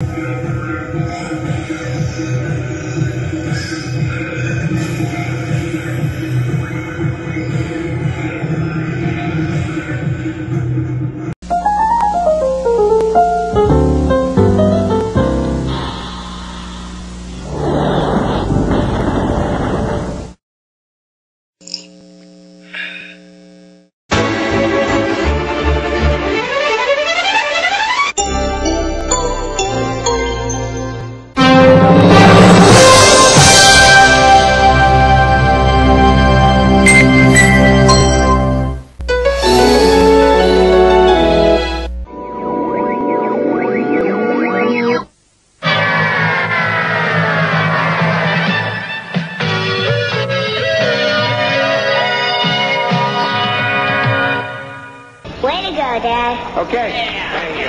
you. Way to go, Dad. Okay. Yeah. Thank you.